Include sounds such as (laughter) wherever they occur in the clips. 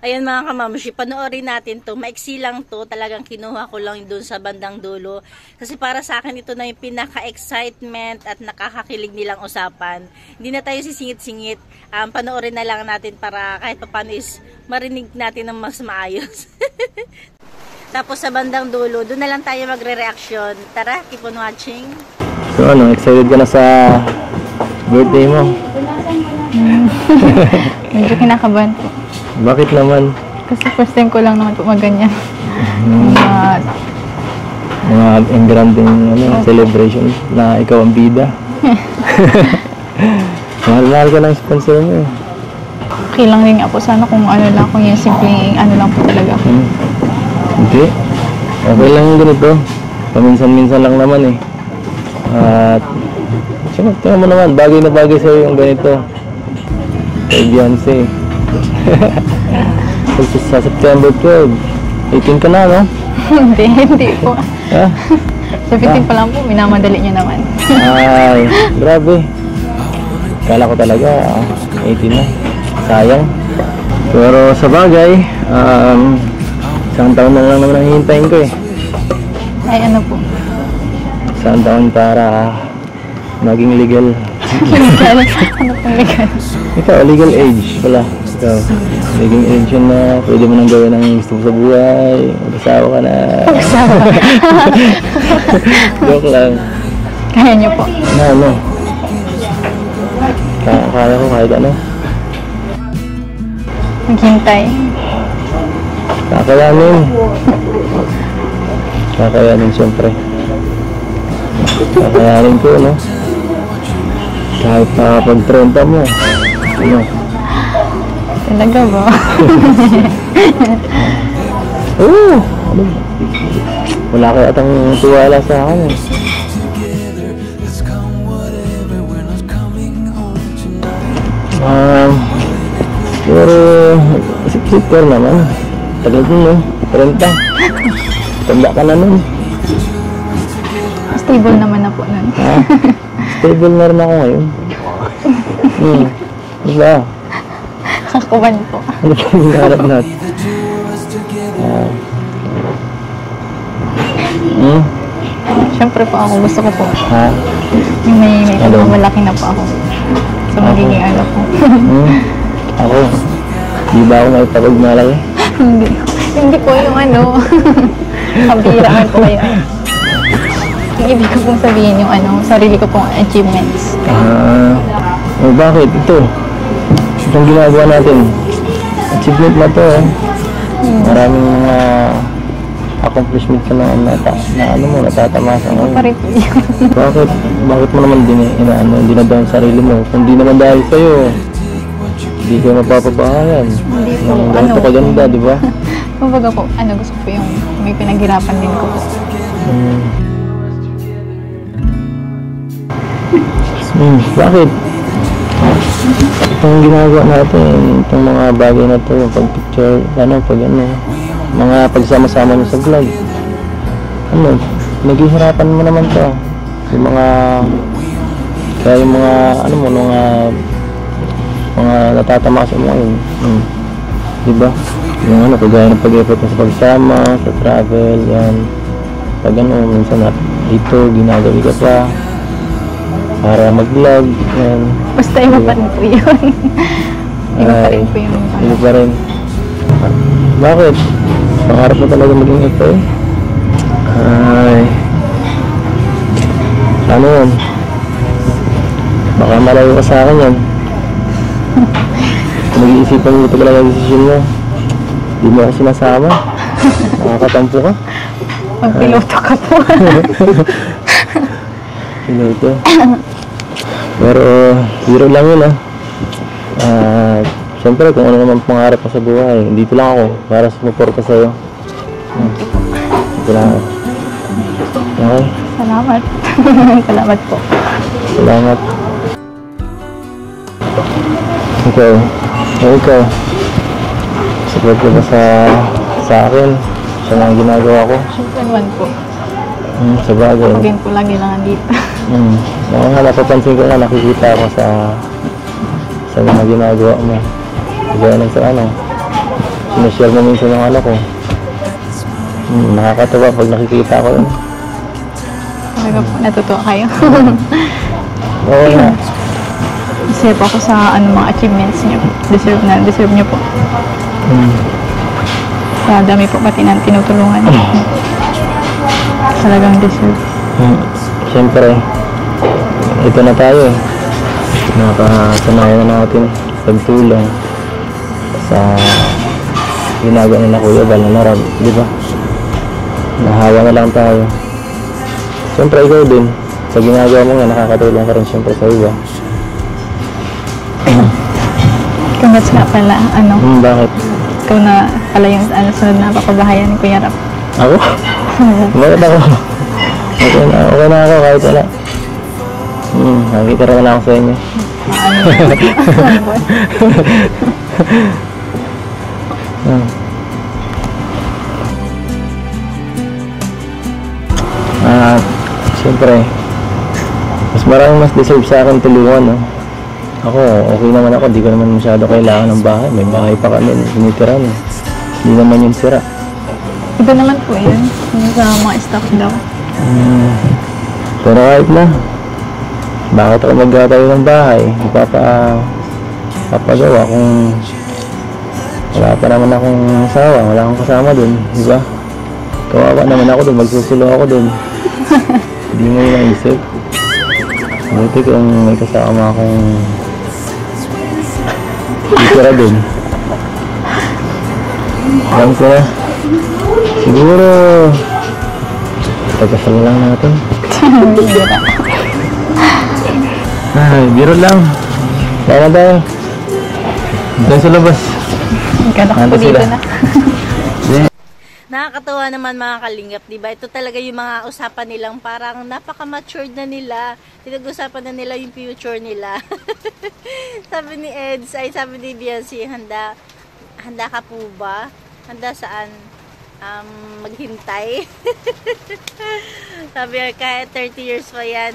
Ayan mga kamamushi, panoorin natin to. Maiksi lang to. Talagang kinuha ko lang dun sa bandang dulo. Kasi para sa akin ito na yung pinaka-excitement at nakakakilig nilang usapan. Hindi na tayo sisingit-singit. Um, panoorin na lang natin para kahit papano is marinig natin ng mas maayos. (laughs) Tapos sa bandang dulo, doon na lang tayo magre-reaction. Tara, keep on watching. So ano, excited ka na sa birthday mo? Medyo kinakabahan po. Bakit naman? Kasi first time ko lang naman po maganyan. Mga Mga engranding ano, celebration na ikaw ang bida. (laughs) Mahal-mahal ka ng sponsor mo eh. okay lang din nga po sana kung ano lang, kung yung simpleng ano lang po talaga. Hmm. Hindi. Okay lang yung ganito. Paminsan-minsan lang naman eh. At Siyempre, tingnan mo naman, bagay na bagay sa'yo yung ganito. Kay Beyonce. Kasi sa September 12, 18 ka na, no? (laughs) hindi, hindi po. Ha? 17 pa lang po, minamadali niyo naman. Ay, grabe. Kala ko talaga, ah, 18 na. Sayang. Pero sa bagay, um, isang taon na lang naman ang hihintayin ko eh. Ay ano po. Isang taon para maging legal. (laughs) Legal. (laughs) ano pong legal? Ikaw, legal age pala. Ikaw, legal age na pwede mo nang gawin ang gusto mo sa buhay. Mag-asawa ka na. (laughs) Joke lang. Kaya niyo po. Na ano? Kaya, kaya ko kahit ano. Maghintay. Kakayanin. Kakayanin siyempre. Kakayanin ko, no? Kahit nakapag-30 mo. Ano? Talaga ba? (laughs) Oo! Wala kaya atang tiwala sa akin eh. Um, pero, isip-isip ko naman. Tagal din no? 30. Tanda ka na nun. Stable naman na po nun. Ha? Stable na rin ako ngayon. (laughs) Hmm. Diba? Kakuban po. Ano yung hinaharap natin? Ah. Hmm? Siyempre po ako, gusto ko po. Ha? Yung may, may Ano? malaki na po ako. So magiging ano po. Hmm? Ako? Di ba ako maipagod malaki? hindi. Hindi po yung ano. (laughs) Kabiraan po kayo. Yung ibig ko pong sabihin yung ano, sarili ko pong achievements. Ah. Oh, bakit? Ito. Itong ginagawa natin. Achievement na to eh. Maraming mga accomplishment ka na, na, na ano mo, natatamasa ngayon. Yun. (laughs) Bakit? Bakit mo naman din inaano, hindi na dahil sarili mo? Kung di naman dahil sa'yo, hindi ka mapapabahayan. Hindi po, ganito ano. kaganda, di ba? (laughs) Kumbaga po, ano gusto ko yung may pinaghirapan din ko po. Hmm. Hmm, bakit? Itong ginagawa natin, itong mga bagay na to, yung pag-picture, ano, pag ano, mga pagsama-sama nyo sa vlog. Ano, naghihirapan mo naman to. Yung mga, kaya yung mga, ano mo, mga, mga natatamasa mo ngayon. Hmm. Diba? Yung ano, kagaya ng pag-effort sa pagsama, sa travel, yan. Pag ano, minsan na, dito, ginagawi ka pa para mag-vlog, yan. Basta iba pa rin po yun. (laughs) iba pa rin po yung ano. Iba pa rin. Bakit? Pangarap mo talaga maging ito eh. Ay. Ano yan? Baka malayo ka sa akin yan. Nag-iisipan (laughs) mo talaga ang desisyon mo. Di mo ako sinasama. Nakakatampo ka. Magpiloto ka po. (laughs) Sino ito? Pero, zero lang yun ah. Ah, Siyempre, kung ano naman pangarap mo sa buhay, dito lang ako para sumuporta sa'yo. Hmm. Dito lang ako. Okay, Salamat. (laughs) Salamat po. salamat. Ikaw, eh, ikaw, support ka ba sa, sa akin? Sa mga ginagawa ko? Siyempre naman po. Hmm, sa bagay. Ako din po lagi lang nandito. (laughs) Hmm. Ako nga, napapansin ko nga, nakikita ko sa sa mga ginagawa mo. Kaya lang sa ano, sinashare mo minsan yung ano ko. Hmm, nakakatawa pag nakikita ko yun. Talaga po, natutuwa kayo. (laughs) Oo nga. Po ako sa ano, mga achievements niyo. Deserve na, deserve niyo po. Hmm. Sa dami po pati ng tinutulungan. (laughs) Talagang deserve. Hmm. Siyempre, ito na tayo eh. Nakasanayan na natin pagtulong sa ginagawa nila Kuya Bal na narab, di ba? Nahawa na lang tayo. Siyempre ikaw din, sa ginagawa mo nga nakakatulong ka rin siyempre sa iba. Congrats nga pala, ano, Hmm, bakit? ikaw na pala yung ano, sunod na papabahayan ni Kuya Rap. Ako? Bakit ako? Okay na, okay na ako kahit wala. Hmm, nakikita na ako sa inyo. Hmm. (laughs) Ah, siyempre, mas maraming mas deserve sa akin tulungan, no? Ako, okay naman ako, di ko naman masyado kailangan ng bahay. May bahay pa kami, tinitira no. Hindi naman yung sira. Iba naman po yun. Yung sa mga staff daw. Hmm. Pero kahit na, bakit ako magtatayo ng bahay? Ipapa, papagawa kung wala pa naman akong asawa, wala akong kasama dun, di ba? Kawawa naman ako dun, magsusulo ako dun. (laughs) Hindi mo yung naisip. Buti kung may kasama akong itira dun. Alam ko na. Siguro, pagkasal lang natin. (laughs) Ay, biro lang. Kaya na tayo. Doon sa labas. Gano'n ko dito sila. na. (laughs) Nakakatawa naman mga kalingap, di ba? Ito talaga yung mga usapan nilang parang napaka-matured na nila. Pinag-usapan na nila yung future nila. (laughs) sabi ni Eds, ay sabi ni Biancy, handa, handa ka po ba? Handa saan? Um, maghintay? (laughs) sabi niya, kahit 30 years pa yan.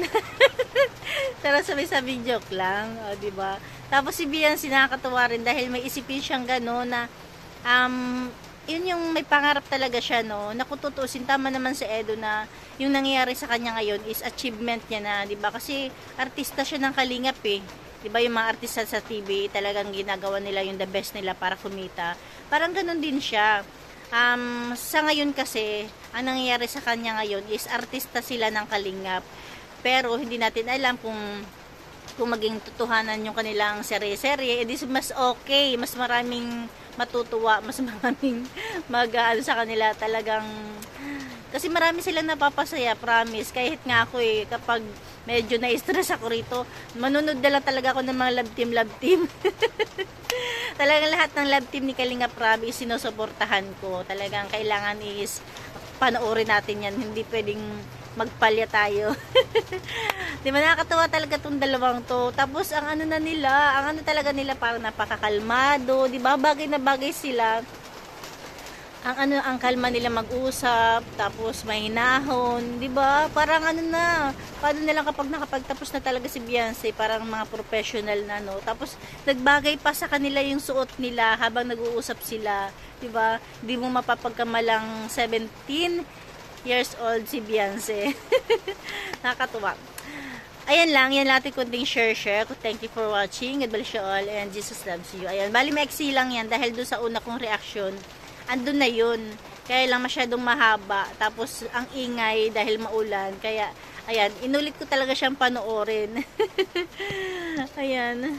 (laughs) Pero sabi-sabi joke lang, o, di ba? Tapos si Biancy nakakatawa rin dahil may isipin siyang gano'n na um, yun yung may pangarap talaga siya, no? Na kung tama naman si Edo na yung nangyayari sa kanya ngayon is achievement niya na, di ba? Kasi artista siya ng kalingap eh. Di ba yung mga artista sa TV, talagang ginagawa nila yung the best nila para kumita. Parang ganun din siya. Um, sa ngayon kasi, ang nangyayari sa kanya ngayon is artista sila ng kalingap. Pero hindi natin alam kung kung maging totohanan yung kanilang serye-serye, edi mas okay, mas maraming matutuwa, (laughs) mas maraming mag ano sa kanila talagang kasi marami silang napapasaya, promise. Kahit nga ako eh, kapag medyo na-stress ako rito, manunod na lang talaga ako ng mga love team, love team. (laughs) talagang lahat ng love team ni Kalinga Promise, sinusuportahan ko. Talagang kailangan is panoorin natin yan. Hindi pwedeng magpalya tayo. (laughs) Di ba nakakatawa talaga tong dalawang to. Tapos ang ano na nila, ang ano talaga nila parang napakakalmado, di ba? Bagay na bagay sila. Ang ano ang kalma nila mag-usap, tapos may hinahon, di ba? Parang ano na, paano nila kapag nakapagtapos na talaga si Beyonce, parang mga professional na no. Tapos nagbagay pa sa kanila yung suot nila habang nag-uusap sila, di ba? Hindi mo mapapagkamalang 17 years old si Beyonce. (laughs) Nakakatuwa. Ayan lang, yan natin kunting share-share. Thank you for watching. God bless you all and Jesus loves you. Ayan, bali maiksi lang yan dahil doon sa una kong reaction, andun na yun. Kaya lang masyadong mahaba. Tapos ang ingay dahil maulan. Kaya, ayan, inulit ko talaga siyang panoorin. (laughs) ayan.